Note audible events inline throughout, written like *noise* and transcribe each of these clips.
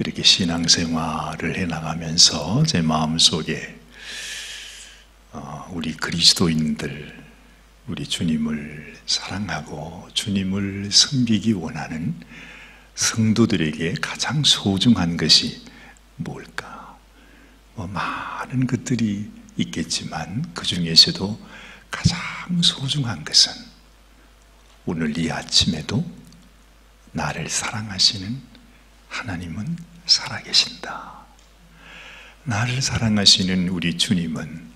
이렇게 신앙생활을 해나가면서 제 마음속에 어, 우리 그리스도인들, 우리 주님을 사랑하고 주님을 섬기기 원하는 성도들에게 가장 소중한 것이 뭘까? 뭐 많은 것들이 있겠지만 그 중에서도 가장 소중한 것은 오늘 이 아침에도 나를 사랑하시는 하나님은 살아계신다. 나를 사랑하시는 우리 주님은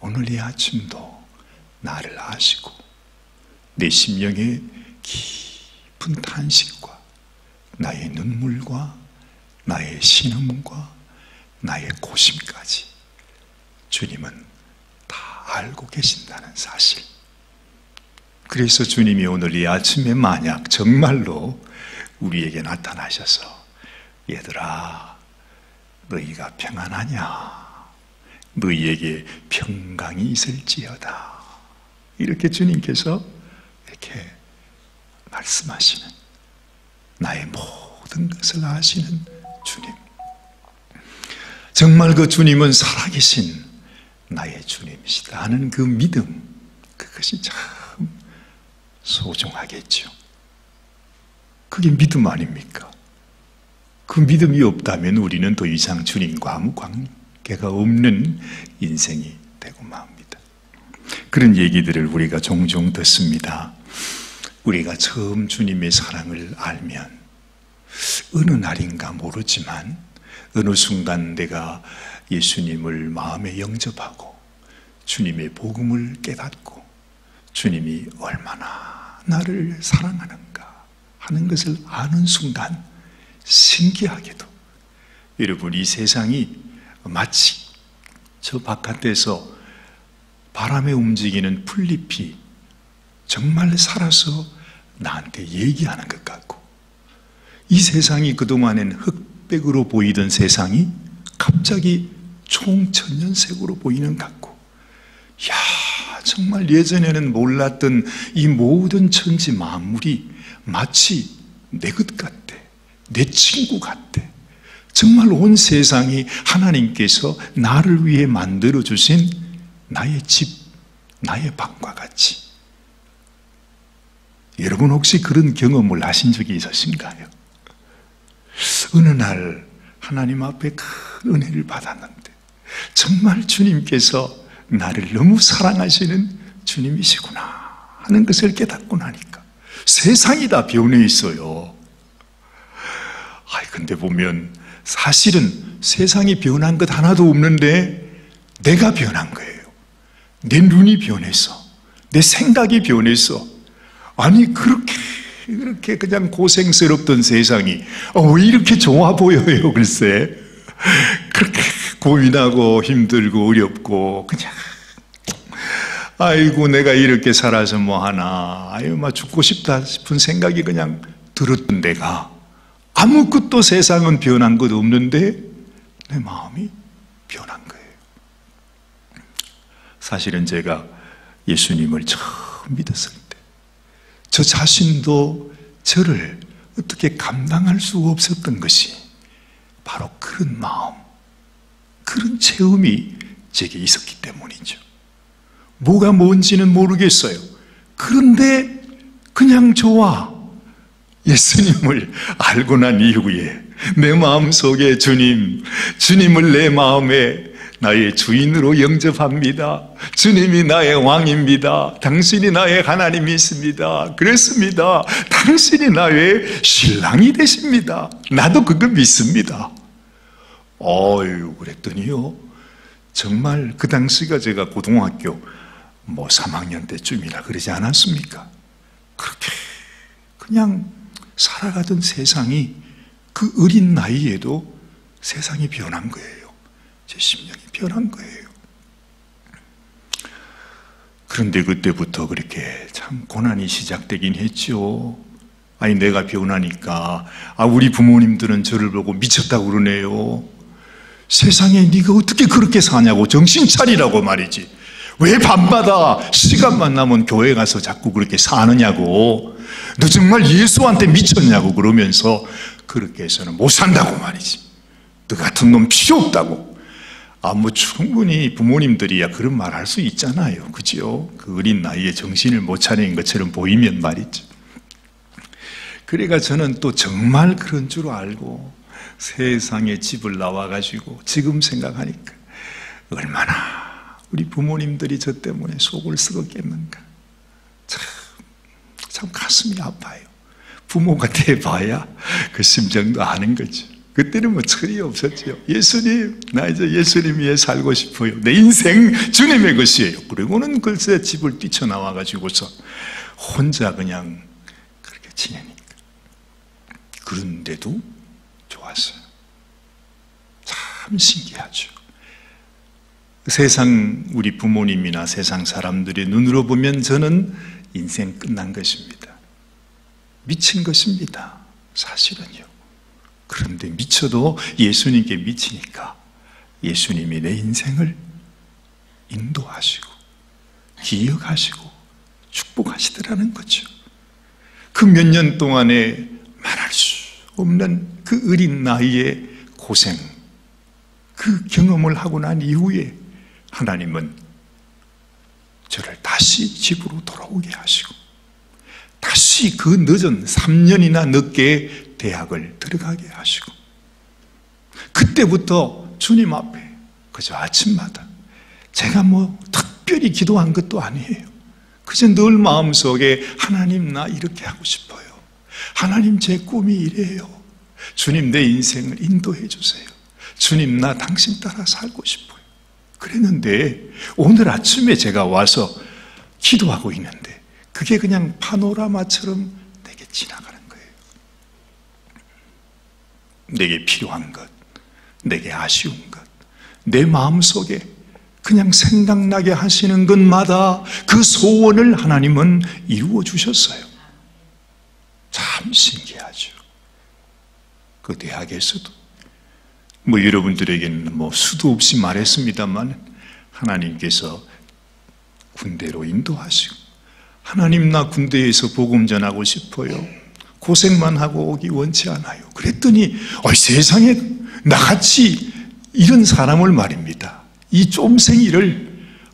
오늘 이 아침도 나를 아시고 내 심령의 깊은 탄식과 나의 눈물과 나의 신음과 나의 고심까지 주님은 다 알고 계신다는 사실. 그래서 주님이 오늘 이 아침에 만약 정말로 우리에게 나타나셔서 얘들아, 너희가 평안하냐? 너희에게 평강이 있을지어다. 이렇게 주님께서 이렇게 말씀하시는 나의 모든 것을 아시는 주님. 정말 그 주님은 살아계신 나의 주님이시다 하는 그 믿음, 그것이 참 소중하겠죠. 그게 믿음 아닙니까? 그 믿음이 없다면 우리는 더 이상 주님과 아무 관계가 없는 인생이 되고 맙니다. 그런 얘기들을 우리가 종종 듣습니다. 우리가 처음 주님의 사랑을 알면 어느 날인가 모르지만 어느 순간 내가 예수님을 마음에 영접하고 주님의 복음을 깨닫고 주님이 얼마나 나를 사랑하는가 하는 것을 아는 순간 신기하게도 여러분 이 세상이 마치 저 바깥에서 바람에 움직이는 풀잎이 정말 살아서 나한테 얘기하는 것 같고 이 세상이 그동안엔 흑백으로 보이던 세상이 갑자기 총천연색으로 보이는 것 같고 야 정말 예전에는 몰랐던 이 모든 천지 만물이 마치 내 것 같대 내 친구 같대 정말 온 세상이 하나님께서 나를 위해 만들어 주신 나의 집, 나의 방과 같이 여러분 혹시 그런 경험을 하신 적이 있으신가요? 어느 날 하나님 앞에 큰 은혜를 받았는데 정말 주님께서 나를 너무 사랑하시는 주님이시구나 하는 것을 깨닫고 나니까 세상이 다 변해 있어요. 아이 근데 보면 사실은 세상이 변한 것 하나도 없는데 내가 변한 거예요. 내 눈이 변했어. 내 생각이 변했어. 아니 그렇게 그렇게 그냥 고생스럽던 세상이 어, 왜 이렇게 좋아 보여요 글쎄 그렇게 고민하고 힘들고 어렵고 그냥 아이고 내가 이렇게 살아서 뭐 하나 아유 막 죽고 싶다 싶은 생각이 그냥 들었던 내가 아무것도 세상은 변한 것 없는데 내 마음이 변한 거예요 사실은 제가 예수님을 처음 믿었을 때 저 자신도 저를 어떻게 감당할 수 없었던 것이 바로 그런 마음, 그런 체험이 제게 있었기 때문이죠. 뭐가 뭔지는 모르겠어요. 그런데 그냥 좋아. 예수님을 알고 난 이후에 내 마음 속에 주님, 주님을 내 마음에 나의 주인으로 영접합니다. 주님이 나의 왕입니다. 당신이 나의 하나님이십니다. 그랬습니다. 당신이 나의 신랑이 되십니다. 나도 그거 믿습니다. 어유 그랬더니요. 정말 그 당시가 제가 고등학교 뭐 3학년 때쯤이라 그러지 않았습니까? 그렇게 그냥 살아가던 세상이 그 어린 나이에도 세상이 변한 거예요. 제 심령이 변한 거예요. 그런데 그때부터 그렇게 참 고난이 시작되긴 했죠. 아니 내가 변하니까 아 우리 부모님들은 저를 보고 미쳤다고 그러네요. 세상에 네가 어떻게 그렇게 사냐고 정신 차리라고 말이지. 왜 밤마다 시간만 나면 교회 가서 자꾸 그렇게 사느냐고. 너 정말 예수한테 미쳤냐고 그러면서 그렇게 해서는 못 산다고 말이지. 너 같은 놈 필요 없다고. 아, 뭐 충분히 부모님들이야 그런 말 할 수 있잖아요. 그죠? 그 어린 나이에 정신을 못 차린 것처럼 보이면 말이죠. 그래가 저는 또 정말 그런 줄 알고 세상에 집을 나와가지고 지금 생각하니까 얼마나 우리 부모님들이 저 때문에 속을 썩었겠는가. 참, 참 가슴이 아파요. 부모가 *laughs* 돼봐야 그 심정도 아는 거죠. 그때는 뭐 철이 없었죠. 예수님, 나 이제 예수님 위해 살고 싶어요. 내 인생 주님의 것이에요. 그리고는 글쎄 집을 뛰쳐나와가지고서 혼자 그냥 그렇게 지내니까. 그런데도 좋았어요. 참 신기하죠. 세상 우리 부모님이나 세상 사람들의 눈으로 보면 저는 인생 끝난 것입니다. 미친 것입니다. 사실은요. 그런데 미쳐도 예수님께 미치니까 예수님이 내 인생을 인도하시고 기억하시고 축복하시더라는 거죠. 그 몇 년 동안에 말할 수 없는 그 어린 나이의 고생, 그 경험을 하고 난 이후에 하나님은 저를 다시 집으로 돌아오게 하시고 다시 그 늦은 3년이나 늦게 대학을 들어가게 하시고 그때부터 주님 앞에 그저 아침마다 제가 뭐 특별히 기도한 것도 아니에요. 그저 늘 마음속에 하나님 나 이렇게 하고 싶어요. 하나님 제 꿈이 이래요. 주님 내 인생을 인도해 주세요. 주님 나 당신 따라 살고 싶어요. 그랬는데 오늘 아침에 제가 와서 기도하고 있는데 그게 그냥 파노라마처럼 내게 지나가는 거예요. 내게 필요한 것, 내게 아쉬운 것, 내 마음속에 그냥 생각나게 하시는 것마다 그 소원을 하나님은 이루어 주셨어요. 참 신기하죠. 그 대학에서도 뭐 여러분들에게는 뭐 수도 없이 말했습니다만 하나님께서 군대로 인도하시고 하나님 나 군대에서 복음 전하고 싶어요. 고생만 하고 오기 원치 않아요. 그랬더니 어, 세상에 나같이 이런 사람을 말입니다. 이 쫌생이를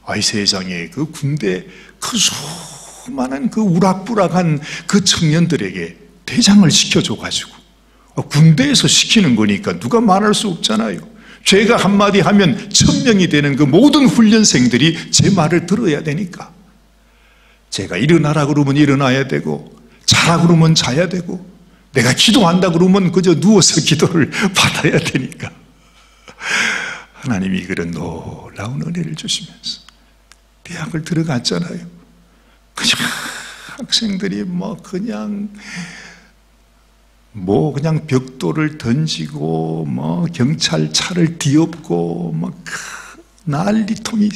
아 세상에 그 군대 그 수많은 그 우락부락한 그 청년들에게 대장을 시켜줘가지고 어, 군대에서 시키는 거니까 누가 말할 수 없잖아요. 죄가 한마디 하면 천명이 되는 그 모든 훈련생들이 제 말을 들어야 되니까. 제가 일어나라 그러면 일어나야 되고, 자라 그러면 자야 되고, 내가 기도한다 그러면 그저 누워서 *laughs* 기도를 받아야 되니까. 하나님이 그런 놀라운 은혜를 주시면서 대학을 들어갔잖아요. 그냥 학생들이 뭐 그냥 뭐 그냥 벽돌을 던지고 뭐 경찰차를 뒤엎고 막 난리통이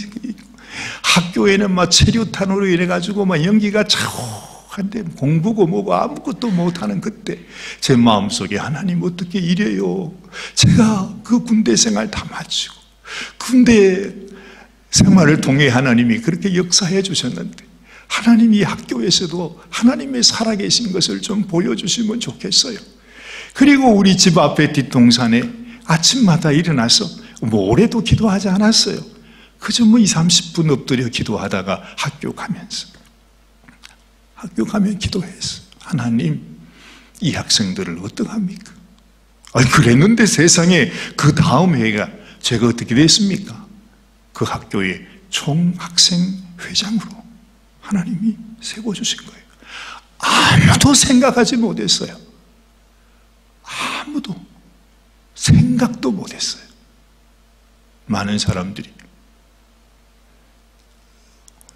학교에는 막 체류탄으로 인해 가지고 막 연기가 차오한데 공부고 뭐고 아무것도 못하는 그때 제 마음속에 하나님 어떻게 이래요? 제가 그 군대 생활 다 마치고 군대 생활을 통해 하나님이 그렇게 역사해 주셨는데 하나님 이 학교에서도 하나님의 살아계신 것을 좀 보여주시면 좋겠어요. 그리고 우리 집 앞에 뒷동산에 아침마다 일어나서 뭐 오래도 기도하지 않았어요. 그저 뭐 2, 30분 엎드려 기도하다가 학교 가면서 학교 가면 기도했어. 하나님, 이 학생들을 어떡합니까? 아니, 그랬는데 세상에 그 다음 해가 제가 어떻게 됐습니까? 그 학교의 총학생 회장으로 하나님이 세워주신 거예요. 아무도 생각하지 못했어요. 아무도 생각도 못했어요. 많은 사람들이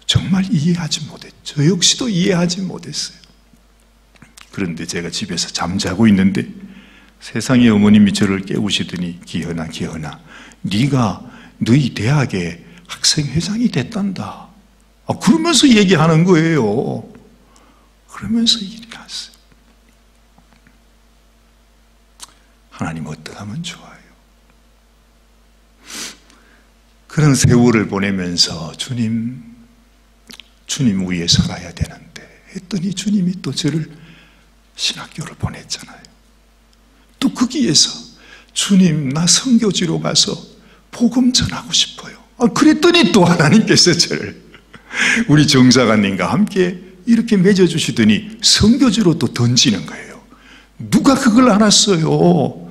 정말 이해하지 못했죠. 저 역시도 이해하지 못했어요. 그런데 제가 집에서 잠자고 있는데 세상의 어머님이 저를 깨우시더니 기현아 기현아 네가 너희 대학의 학생회장이 됐단다. 아, 그러면서 얘기하는 거예요. 그러면서 얘기했어요. 하나님 어떻게 하면 좋아요? 그런 세월을 보내면서 주님, 주님 위에 살아야 되는데 했더니 주님이 또 저를 신학교를 보냈잖아요. 나도 거기에서 주님 나 성교지로 가서 복음 전하고 싶어요. 아, 그랬더니 또 하나님께서 저를 *laughs* 우리 정사관님과 함께 이렇게 맺어주시더니 성교지로 또 던지는 거예요. 누가 그걸 알았어요?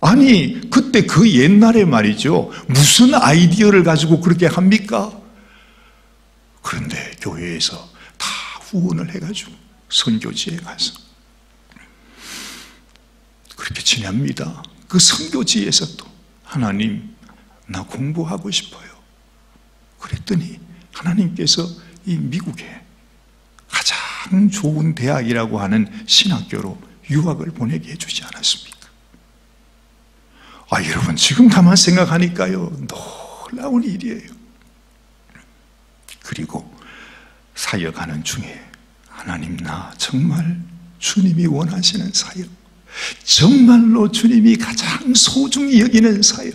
아니, 그때 그 옛날에 말이죠. 무슨 아이디어를 가지고 그렇게 합니까? 그런데 교회에서 다 후원을 해가지고 선교지에 가서 그렇게 지냅니다. 그 선교지에서 또 하나님, 나 공부하고 싶어요. 그랬더니 하나님께서 이 미국에 가장 좋은 대학이라고 하는 신학교로 유학을 보내게 해주지 않았습니까? 아, 여러분, 지금 가만 생각하니까요, 놀라운 일이에요. 그리고 사역하는 중에 하나님 나 정말 주님이 원하시는 사역, 정말로 주님이 가장 소중히 여기는 사역,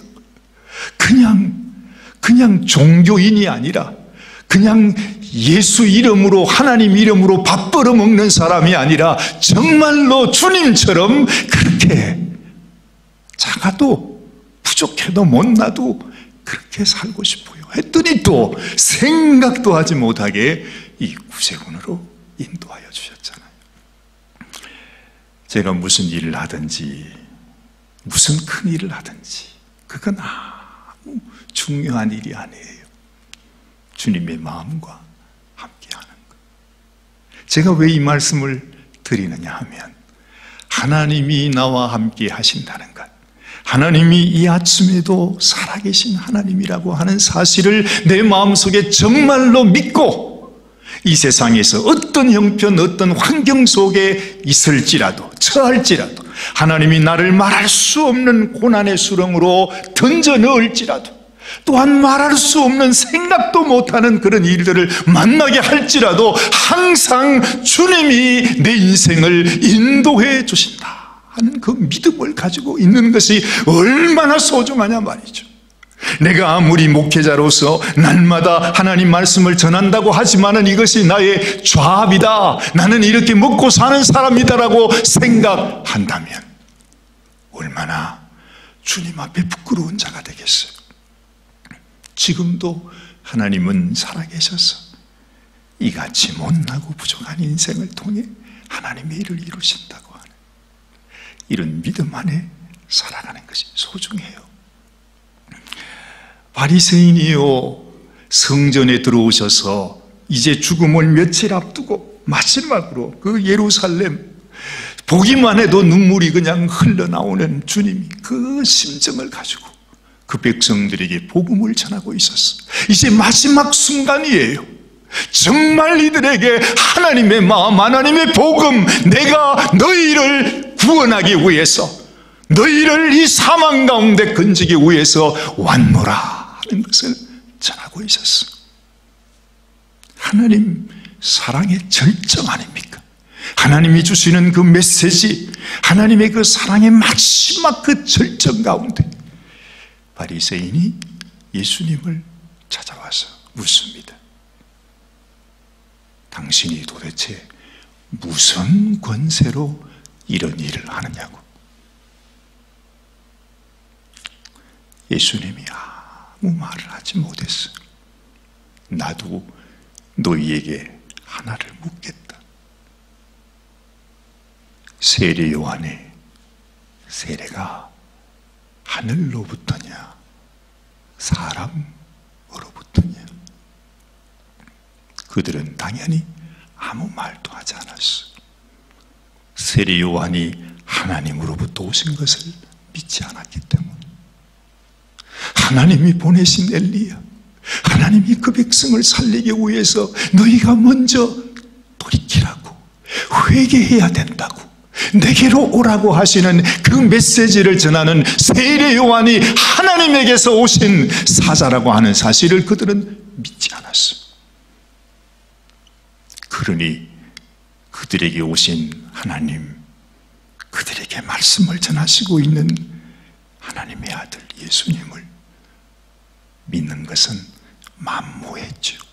그냥, 그냥 종교인이 아니라 그냥 예수 이름으로 하나님 이름으로 밥 벌어 먹는 사람이 아니라 정말로 주님처럼 그렇게 작아도 부족해도 못나도 그렇게 살고 싶어요. 했더니 또 생각도 하지 못하게 이 구세군으로 인도하여 주셨잖아요. 제가 무슨 일을 하든지 무슨 큰 일을 하든지 그건 아무 중요한 일이 아니에요. 주님의 마음과 함께하는 것. 제가 왜 이 말씀을 드리느냐 하면 하나님이 나와 함께 하신다는 것. 하나님이 이 아침에도 살아계신 하나님이라고 하는 사실을 내 마음속에 정말로 믿고 이 세상에서 어떤 형편, 어떤 환경 속에 있을지라도, 처할지라도, 하나님이 나를 말할 수 없는 고난의 수렁으로 던져 넣을지라도, 또한 말할 수 없는 생각도 못하는 그런 일들을 만나게 할지라도 항상 주님이 내 인생을 인도해 주신다. 하는 그 믿음을 가지고 있는 것이 얼마나 소중하냐 말이죠. 내가 아무리 목회자로서 날마다 하나님 말씀을 전한다고 하지만은 이것이 나의 좌합이다. 나는 이렇게 먹고 사는 사람이다라고 생각한다면 얼마나 주님 앞에 부끄러운 자가 되겠어요. 지금도 하나님은 살아계셔서 이같이 못나고 부족한 인생을 통해 하나님의 일을 이루신다고 하는 이런 믿음 안에 살아가는 것이 소중해요. 바리새인이요 성전에 들어오셔서 이제 죽음을 며칠 앞두고 마지막으로 그 예루살렘 보기만 해도 눈물이 그냥 흘러나오는 주님이 그 심정을 가지고 그 백성들에게 복음을 전하고 있었어. 이제 마지막 순간이에요. 정말 이들에게 하나님의 마음, 하나님의 복음, 내가 너희를 구원하기 위해서, 너희를 이 사망 가운데 건지기 위해서 왔노라 하는 것을 전하고 있었어. 하나님 사랑의 절정 아닙니까? 하나님이 주시는 그 메시지, 하나님의 그 사랑의 마지막 그 절정 가운데 바리새인이 예수님을 찾아와서 묻습니다. 당신이 도대체 무슨 권세로 이런 일을 하느냐고. 예수님이 아무 말을 하지 못했어. 나도 너희에게 하나를 묻겠다. 세례 요한의 세례가 하늘로부터냐 사람으로부터냐? 그들은 당연히 아무 말도 하지 않았어. 세례 요한이 하나님으로부터 오신 것을 믿지 않았기 때문에. 하나님이 보내신 엘리야 하나님이 그 백성을 살리기 위해서 너희가 먼저 돌이키라고 회개해야 된다고 내게로 오라고 하시는 그 메시지를 전하는 세례 요한이 하나님에게서 오신 사자라고 하는 사실을 그들은 믿지 않았습니다. 그러니 그들에게 오신 하나님, 그들에게 말씀을 전하시고 있는 하나님의 아들 예수님을 믿는 것은 만무했죠.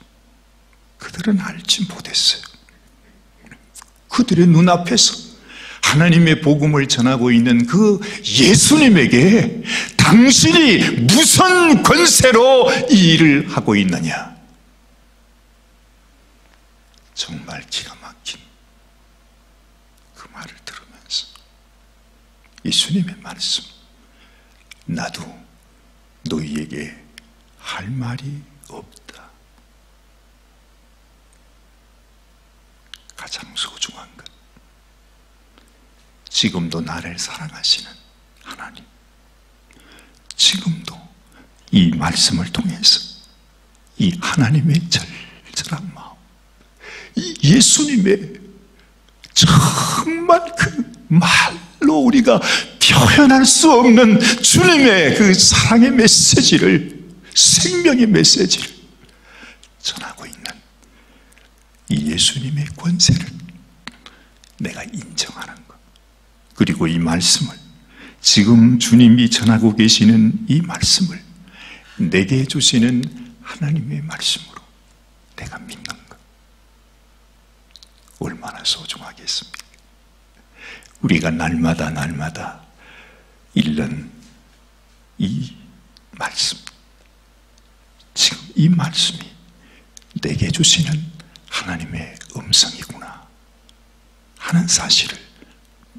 그들은 알지 못했어요. 그들의 눈앞에서 하나님의 복음을 전하고 있는 그 예수님에게 당신이 무슨 권세로 이 일을 하고 있느냐? 정말 기가 막힌 그 말을 들으면서 예수님의 말씀 나도 너희에게 할 말이 없다. 가장 소중한 것. 지금도 나를 사랑하시는 하나님. 지금도 이 말씀을 통해서 이 하나님의 절절한 마음, 이 예수님의 정말 그 말로 우리가 표현할 수 없는 주님의 그 사랑의 메시지를, 생명의 메시지를 전하고 있는 이 예수님의 권세를 내가 인정하는 것. 그리고 이 말씀을 지금 주님이 전하고 계시는 이 말씀을 내게 주시는 하나님의 말씀으로 내가 믿는 것. 얼마나 소중하겠습니까? 우리가 날마다 날마다 읽는 이 말씀. 지금 이 말씀이 내게 주시는 하나님의 음성이구나 하는 사실을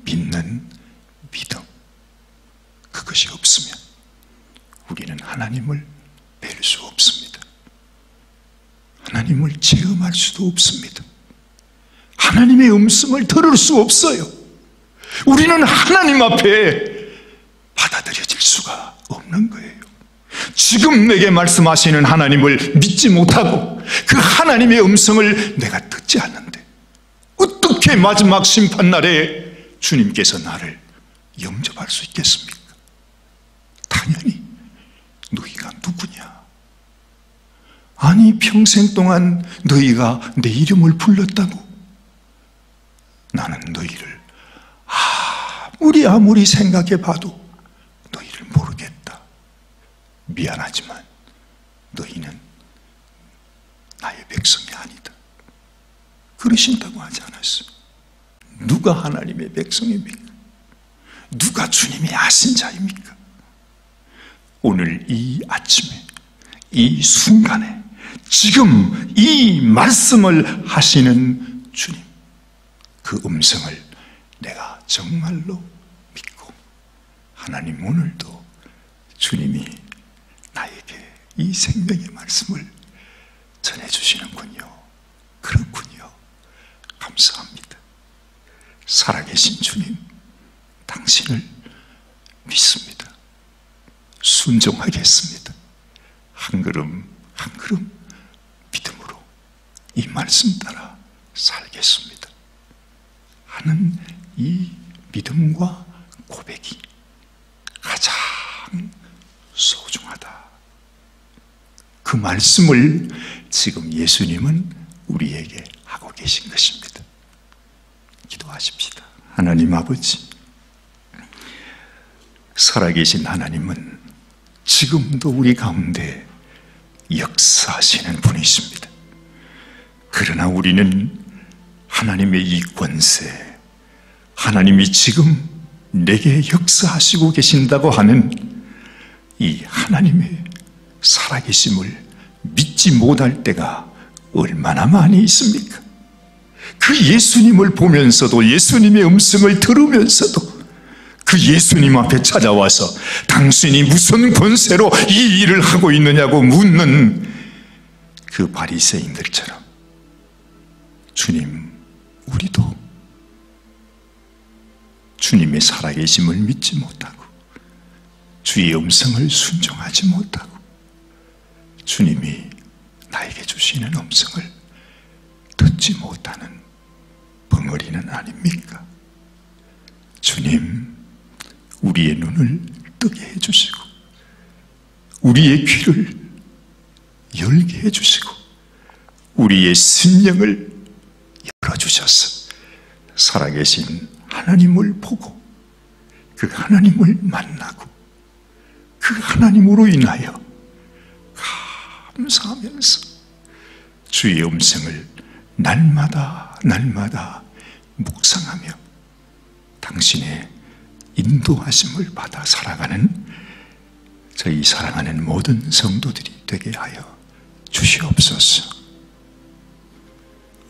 믿는 믿음. 그것이 없으면 우리는 하나님을 뵐 수 없습니다. 하나님을 체험할 수도 없습니다. 하나님의 음성을 들을 수 없어요. 우리는 하나님 앞에 받아들여질 수가 없는 거예요. 지금 내게 말씀하시는 하나님을 믿지 못하고 그 하나님의 음성을 내가 듣지 않는데 어떻게 마지막 심판날에 주님께서 나를 영접할 수 있겠습니까? 당연히 너희가 누구냐? 아니 평생 동안 너희가 내 이름을 불렀다고 나는 너희를 아무리 아무리 생각해 봐도 너희를 모르겠다. 미안하지만 너희는 나의 백성이 아니다. 그러신다고 하지 않았어. 누가 하나님의 백성입니까? 누가 주님의 아신 자입니까? 오늘 이 아침에, 이 순간에, 지금 이 말씀을 하시는 주님, 그 음성을 내가 정말로 믿고, 하나님 오늘도 주님이 나에게 이 생명의 말씀을 전해주시는군요. 그렇군요. 감사합니다. 살아계신 주님, 당신을 믿습니다. 순종하겠습니다. 한 걸음 한 걸음 믿음으로 이 말씀 따라 살겠습니다. 하는 이 믿음과 고백이 가장 소중하다. 그 말씀을 지금 예수님은 우리에게 하고 계신 것입니다. 기도하십시다. 하나님 아버지, 살아계신 하나님은 지금도 우리 가운데 역사하시는 분이십니다. 그러나 우리는 하나님의 이 권세, 하나님이 지금 내게 역사하시고 계신다고 하는 이 하나님의 살아계심을 믿지 못할 때가 얼마나 많이 있습니까? 그 예수님을 보면서도 예수님의 음성을 들으면서도 그 예수님 앞에 찾아와서 당신이 무슨 권세로 이 일을 하고 있느냐고 묻는 그 바리새인들처럼 주님 우리도 주님의 살아계심을 믿지 못하고 주의 음성을 순종하지 못하고 주님이 나에게 주시는 음성을 듣지 못하는 벙어리는 아닙니까? 주님, 우리의 눈을 뜨게 해주시고, 우리의 귀를 열게 해주시고, 우리의 심령을 열어주셔서 살아계신 하나님을 보고, 그 하나님을 만나고, 그 하나님으로 인하여 감사하면서 주의 음성을 날마다 날마다 묵상하며 당신의 인도하심을 받아 살아가는 저희 사랑하는 모든 성도들이 되게 하여 주시옵소서.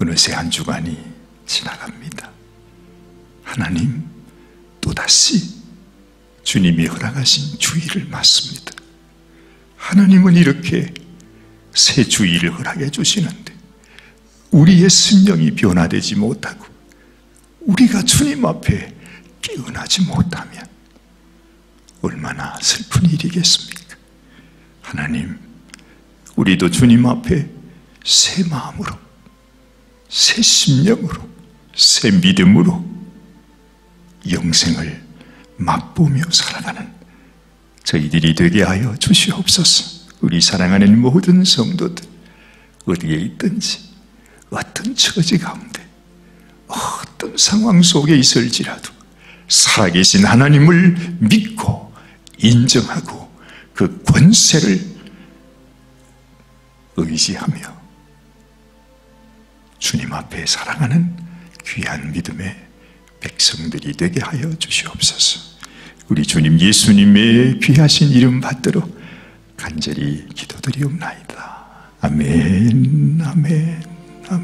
어느새 한 주간이 지나갑니다. 하나님, 또다시 주님이 허락하신 주의를 맞습니다. 하나님은 이렇게 새 주의를 허락해 주시는데, 우리의 심령이 변화되지 못하고, 우리가 주님 앞에 깨어나지 못하면, 얼마나 슬픈 일이겠습니까? 하나님, 우리도 주님 앞에 새 마음으로, 새 심령으로, 새 믿음으로 영생을 맛보며 살아가는 저희들이 되게 하여 주시옵소서. 우리 사랑하는 모든 성도들 어디에 있든지 어떤 처지 가운데 어떤 상황 속에 있을지라도 살아계신 하나님을 믿고 인정하고 그 권세를 의지하며 주님 앞에 사랑하는 귀한 믿음의 백성들이 되게 하여 주시옵소서. 우리 주님 예수님의 귀하신 이름 받들어 간절히 기도드리옵나이다. 아멘, 아멘. Amém.